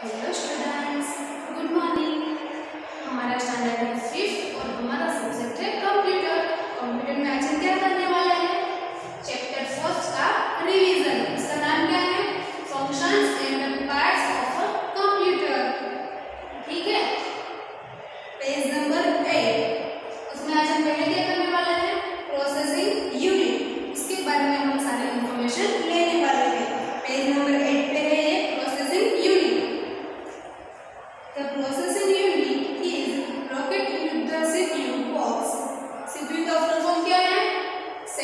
Hello students, good morning.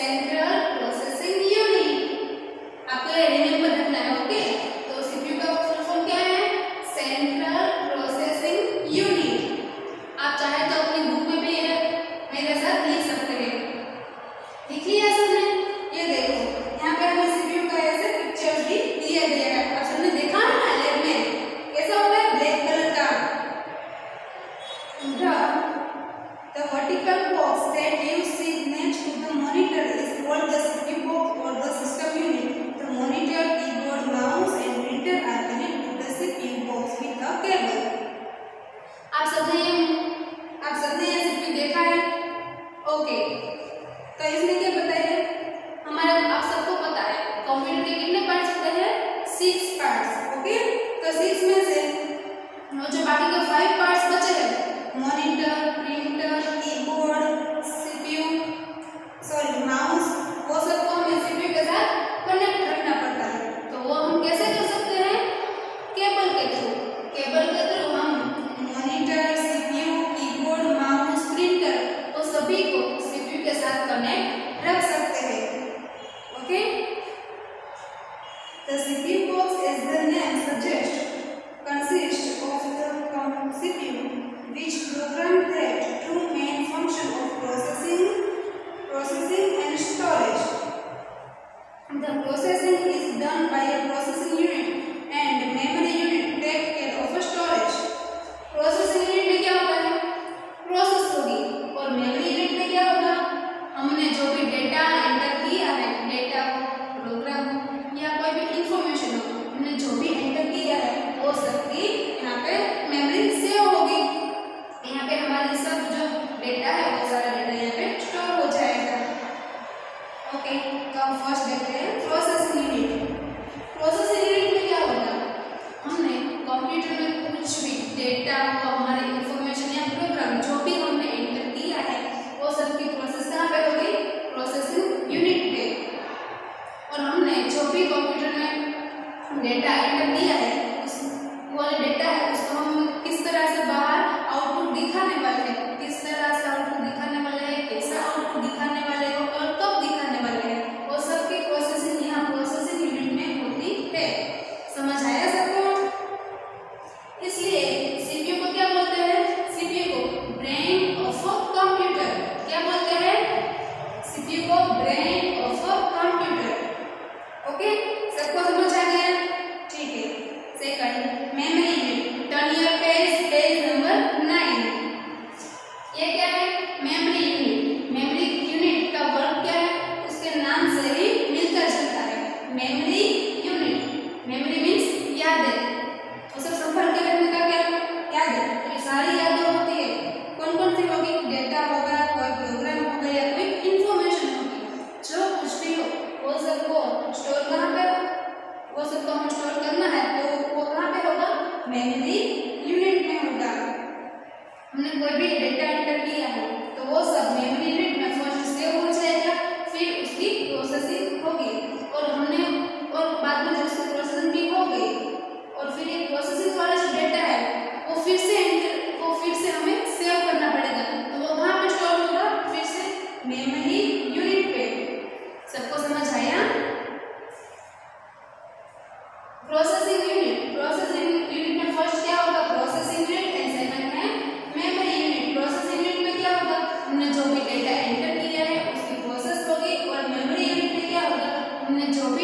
Central processing unit आपको ये remember है ओके सिक्स पार्ट्स ओके तो सिक्स में से और जो बाकी के फाइव पार्ट्स बचे हैं मॉनिटर प्रिंटर कीबोर्ड सीपीयू एक का फ़र्स्ट देख रहे हैं प्रोसेसिंग यूनिट प्रोसेसिंग यूनिट में क्या होगा हमने कंप्यूटर में कुछ भी डेटा को हमारे मेमोरी यूनिट में होता। है हमने कोई भी डेटा एंटर किया है तो वो सब मेमोरी यूनिट में फ़र्स्ट सेव हो जाएगा, फिर उसकी प्रोसेसिंग होगी।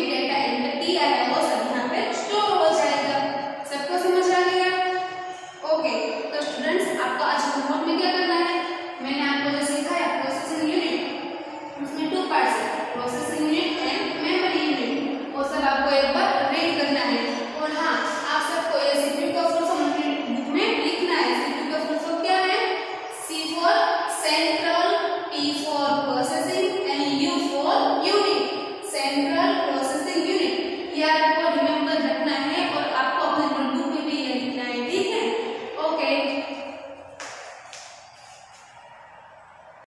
भी डेटा एंटर किया है वो सब यहाँ पे स्टोर हो जाएगा। सबको समझ आ गया? ओके तो स्टूडेंट्स आपको आज होमवर्क में क्या करना है? estudiar